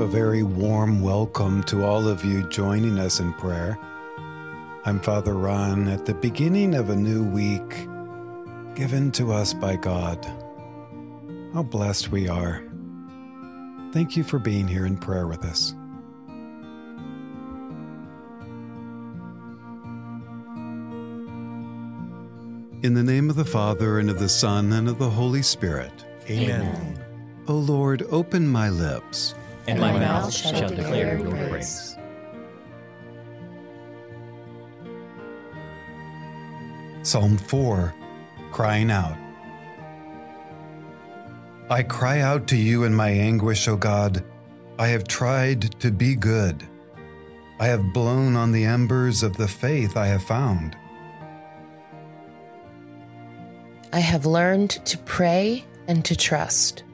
a very warm welcome to all of you joining us in prayer. I'm Father Ron at the beginning of a new week given to us by God. How blessed we are. Thank you for being here in prayer with us. In the name of the Father, and of the Son, and of the Holy Spirit. Amen. O Lord, open my lips, And my mouth shall declare your praise. Psalm 4 Crying Out. I cry out to you in my anguish, O God. I have tried to be good. I have blown on the embers of the faith I have found. I have learned to pray and to trust.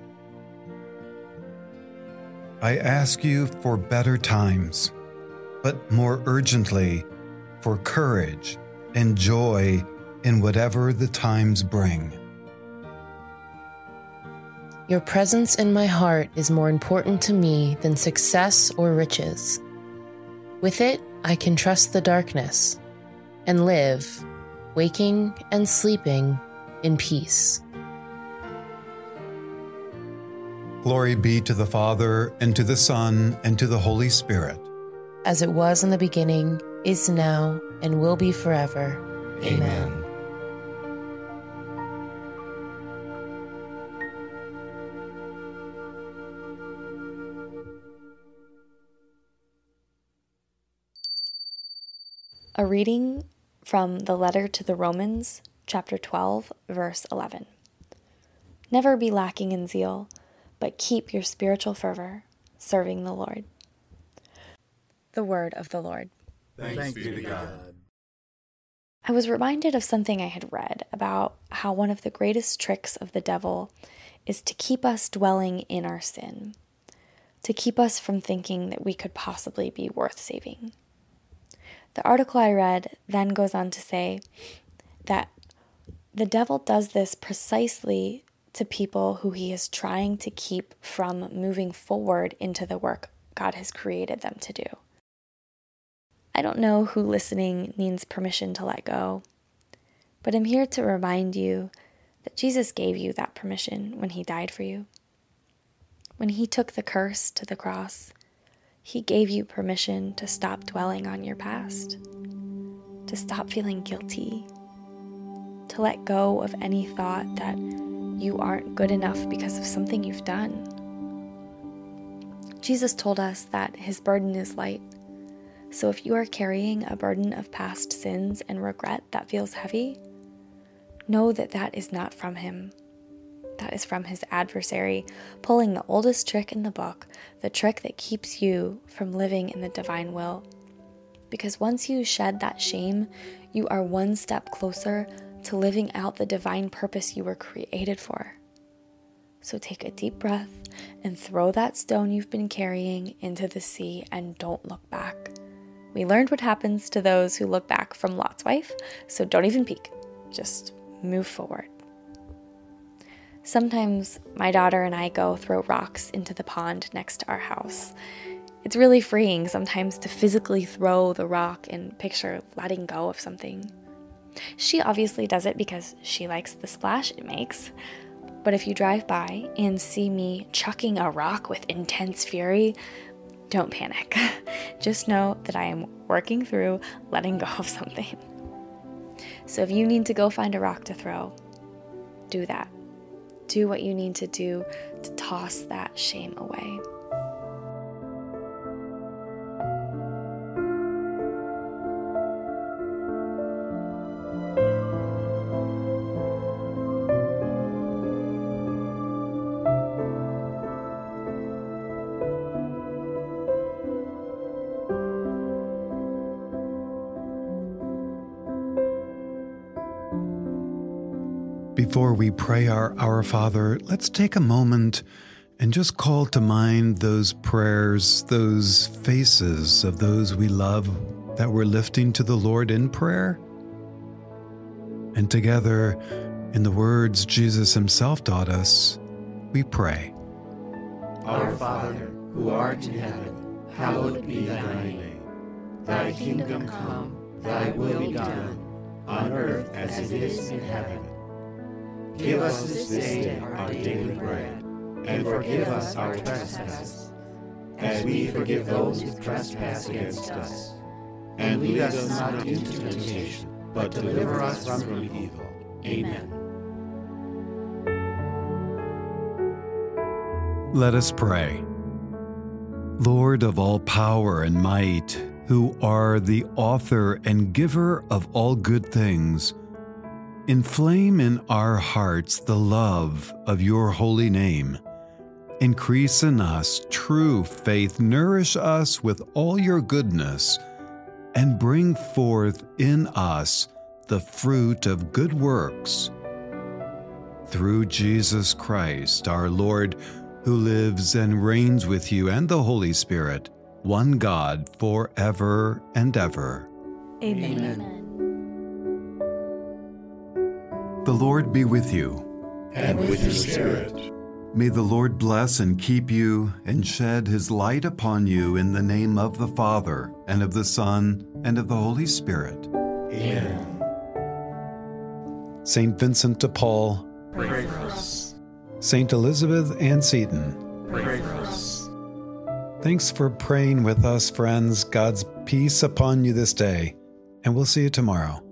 I ask you for better times, but more urgently, for courage and joy in whatever the times bring. Your presence in my heart is more important to me than success or riches. With it, I can trust the darkness and live, waking and sleeping, in peace. Glory be to the Father, and to the Son, and to the Holy Spirit. As it was in the beginning, is now, and will be forever. Amen. A reading from the letter to the Romans, chapter 12, verse 11. Never be lacking in zeal, but keep your spiritual fervor, serving the Lord. The word of the Lord. Thanks be to God. I was reminded of something I had read about how one of the greatest tricks of the devil is to keep us dwelling in our sin, to keep us from thinking that we could possibly be worth saving. The article I read then goes on to say that the devil does this precisely to people who he is trying to keep from moving forward into the work God has created them to do. I don't know who listening needs permission to let go, but I'm here to remind you that Jesus gave you that permission when he died for you. When he took the curse to the cross, he gave you permission to stop dwelling on your past, to stop feeling guilty, to let go of any thought that you aren't good enough because of something you've done. Jesus told us that his burden is light. So if you are carrying a burden of past sins and regret that feels heavy, know that that is not from him. That is from his adversary, pulling the oldest trick in the book, the trick that keeps you from living in the divine will. Because once you shed that shame, you are one step closer to living out the divine purpose you were created for. So take a deep breath and throw that stone you've been carrying into the sea and don't look back. We learned what happens to those who look back from Lot's wife, so don't even peek. Just move forward. Sometimes my daughter and I go throw rocks into the pond next to our house. It's really freeing sometimes to physically throw the rock and picture letting go of something. She obviously does it because she likes the splash it makes. But if you drive by and see me chucking a rock with intense fury, don't panic. Just know that I am working through letting go of something. So if you need to go find a rock to throw, do that. Do what you need to do to toss that shame away. Before we pray our Our Father, let's take a moment and just call to mind those prayers, those faces of those we love that we're lifting to the Lord in prayer. And together, in the words Jesus Himself taught us, we pray. Our Father, who art in heaven, hallowed be thy name. Thy kingdom come, thy will be done, on earth as it is in heaven. Give us this day our daily bread, and forgive us our trespasses, as we forgive those who trespass against us. And lead us not into temptation, but deliver us from evil. Amen. Let us pray. Lord of all power and might, who are the author and giver of all good things, inflame in our hearts the love of your holy name. Increase in us true faith, nourish us with all your goodness, and bring forth in us the fruit of good works. Through Jesus Christ, our Lord, who lives and reigns with you and the Holy Spirit, one God, forever and ever. Amen. The Lord be with you. And with your spirit. May the Lord bless and keep you and shed his light upon you in the name of the Father, and of the Son, and of the Holy Spirit. Amen. St. Vincent de Paul, Pray for us. St. Elizabeth Ann Seton. Pray for us. Thanks for praying with us, friends. God's peace upon you this day, and we'll see you tomorrow.